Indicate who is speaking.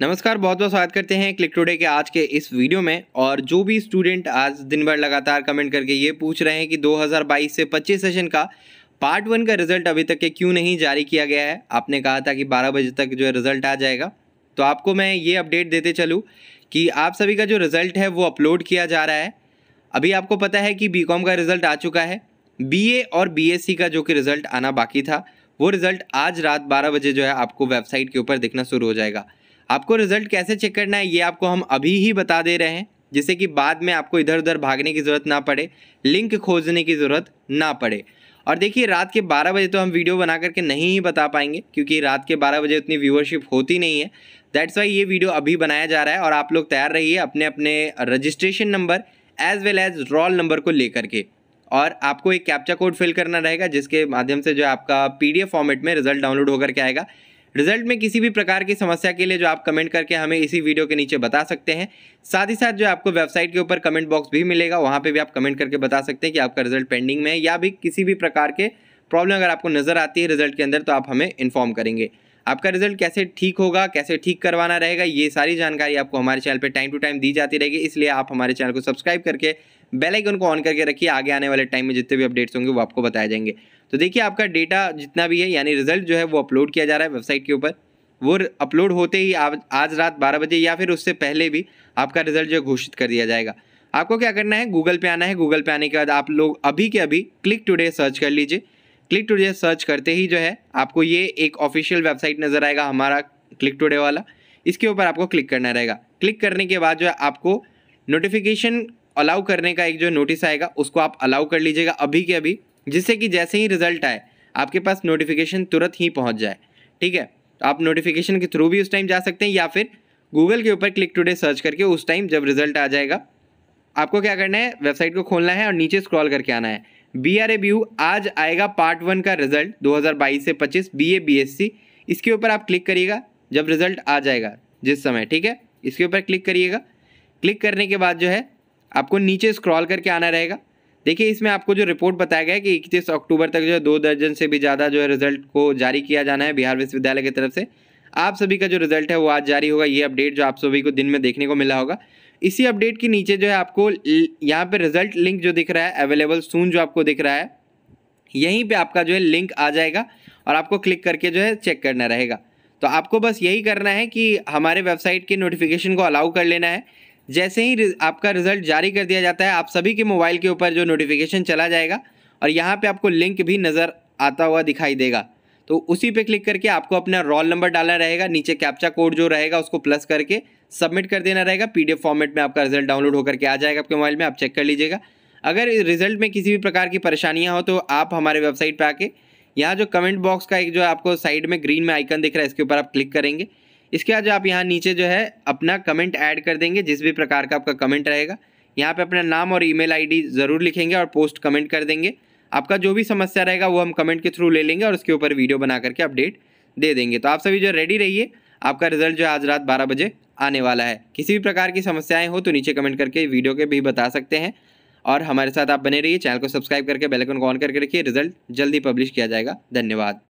Speaker 1: नमस्कार, बहुत बहुत स्वागत करते हैं क्लिक टुडे के आज के इस वीडियो में। और जो भी स्टूडेंट आज दिन भर लगातार कमेंट करके ये पूछ रहे हैं कि 2022 से 25 सेशन का पार्ट वन का रिज़ल्ट अभी तक के क्यों नहीं जारी किया गया है? आपने कहा था कि 12 बजे तक जो है रिज़ल्ट आ जाएगा। तो आपको मैं ये अपडेट देते चलूँ कि आप सभी का जो रिज़ल्ट है वो अपलोड किया जा रहा है। अभी आपको पता है कि बी का रिज़ल्ट आ चुका है। बीए और बीएससी का जो कि रिज़ल्ट आना बाकी था, वो रिज़ल्ट आज रात बारह बजे जो है आपको वेबसाइट के ऊपर दिखना शुरू हो जाएगा। आपको रिज़ल्ट कैसे चेक करना है, ये आपको हम अभी ही बता दे रहे हैं, जिससे कि बाद में आपको इधर उधर भागने की ज़रूरत ना पड़े, लिंक खोजने की ज़रूरत ना पड़े। और देखिए, रात के 12 बजे तो हम वीडियो बना करके नहीं ही बता पाएँगे, क्योंकि रात के 12 बजे उतनी व्यूअरशिप होती नहीं है। दैट्स वाई ये वीडियो अभी बनाया जा रहा है और आप लोग तैयार रहिए अपने अपने registration number as well as roll number को लेकर के। और आपको एक कैप्चा कोड फिल करना रहेगा, जिसके माध्यम से जो आपका पीडीएफ फॉर्मेट में रिज़ल्ट डाउनलोड होकर के आएगा। रिज़ल्ट में किसी भी प्रकार की समस्या के लिए जो आप कमेंट करके हमें इसी वीडियो के नीचे बता सकते हैं। साथ ही साथ जो आपको वेबसाइट के ऊपर कमेंट बॉक्स भी मिलेगा, वहाँ पर भी आप कमेंट करके बता सकते हैं कि आपका रिज़ल्ट पेंडिंग में है या भी किसी भी प्रकार के प्रॉब्लम अगर आपको नज़र आती है रिज़ल्ट के अंदर तो आप हमें इन्फॉर्म करेंगे। आपका रिज़ल्ट कैसे ठीक होगा, कैसे ठीक करवाना रहेगा, ये सारी जानकारी आपको हमारे चैनल पर टाइम टू टाइम दी जाती रहेगी। इसलिए आप हमारे चैनल को सब्सक्राइब करके बेल आइकन को ऑन करके रखिए। आगे आने वाले टाइम में जितने भी अपडेट्स होंगे वो आपको बताए जाएँगे। तो देखिए, आपका डेटा जितना भी है, यानी रिज़ल्ट जो है वो अपलोड किया जा रहा है वेबसाइट के ऊपर। वो अपलोड होते ही आज रात बारह बजे या फिर उससे पहले भी आपका रिज़ल्ट जो घोषित कर दिया जाएगा। आपको क्या करना है? गूगल पे आना है। गूगल पे आने के बाद आप लोग अभी के अभी क्लिक टुडे सर्च कर लीजिए। क्लिक टुडे सर्च करते ही जो है, आपको ये एक ऑफिशियल वेबसाइट नज़र आएगा, हमारा क्लिक टुडे वाला। इसके ऊपर आपको क्लिक करना रहेगा। क्लिक करने के बाद जो है, आपको नोटिफिकेशन अलाउ करने का एक जो नोटिस आएगा, उसको आप अलाउ कर लीजिएगा अभी के अभी, जिससे कि जैसे ही रिज़ल्ट आए, आपके पास नोटिफिकेशन तुरंत ही पहुँच जाए। ठीक है? तो आप नोटिफिकेशन के थ्रू भी उस टाइम जा सकते हैं, या फिर गूगल के ऊपर क्लिक टुडे सर्च करके उस टाइम जब रिज़ल्ट आ जाएगा, आपको क्या करना है? वेबसाइट को खोलना है और नीचे स्क्रॉल करके आना है। बी आर आज आएगा पार्ट वन का रिज़ल्ट 2022 से 25 B A B S C इसके ऊपर आप क्लिक करिएगा, जब रिज़ल्ट आ जाएगा, जिस समय, ठीक है? इसके ऊपर क्लिक करिएगा। क्लिक करने के बाद जो है, आपको नीचे स्क्रॉल करके आना रहेगा। देखिए, इसमें आपको जो रिपोर्ट बताया गया है कि इकतीस अक्टूबर तक जो है, दो दर्जन से भी ज़्यादा जो है रिज़ल्ट को जारी किया जाना है बिहार विश्वविद्यालय की तरफ़ से। आप सभी का जो रिज़ल्ट है वो आज जारी होगा, ये अपडेट जो आप सभी को दिन में देखने को मिला होगा। इसी अपडेट के नीचे जो है आपको यहाँ पे रिज़ल्ट लिंक जो दिख रहा है, अवेलेबल सून जो आपको दिख रहा है, यहीं पे आपका जो है लिंक आ जाएगा और आपको क्लिक करके जो है चेक करना रहेगा। तो आपको बस यही करना है कि हमारे वेबसाइट के नोटिफिकेशन को अलाउ कर लेना है। जैसे ही आपका रिज़ल्ट जारी कर दिया जाता है, आप सभी के मोबाइल के ऊपर जो नोटिफिकेशन चला जाएगा और यहाँ पे आपको लिंक भी नज़र आता हुआ दिखाई देगा। तो उसी पे क्लिक करके आपको अपना रोल नंबर डालना रहेगा, नीचे कैप्चा कोड जो रहेगा उसको प्लस करके सबमिट कर देना रहेगा। पीडीएफ फॉर्मेट में आपका रिज़ल्ट डाउनलोड होकर के आ जाएगा आपके मोबाइल में, आप चेक कर लीजिएगा। अगर रिज़ल्ट में किसी भी प्रकार की परेशानियाँ हो तो आप हमारे वेबसाइट पर आके यहाँ जो कमेंट बॉक्स का एक जो आपको साइड में ग्रीन में आइकन दिख रहा है, इसके ऊपर आप क्लिक करेंगे। इसके बाद जो आप यहाँ नीचे जो है अपना कमेंट ऐड कर देंगे, जिस भी प्रकार का आपका कमेंट रहेगा। यहाँ पे अपना नाम और ईमेल आईडी ज़रूर लिखेंगे और पोस्ट कमेंट कर देंगे। आपका जो भी समस्या रहेगा वो हम कमेंट के थ्रू ले लेंगे और उसके ऊपर वीडियो बना करके अपडेट दे देंगे। तो आप सभी जो रेडी रहिए, आपका रिज़ल्ट जो आज रात बारह बजे आने वाला है। किसी भी प्रकार की समस्याएँ हो तो नीचे कमेंट करके वीडियो के भी बता सकते हैं। और हमारे साथ आप बने रहिए चैनल को सब्सक्राइब करके बेलकन को ऑन करके रखिए रिज़ल्ट जल्दी पब्लिश किया जाएगा। धन्यवाद।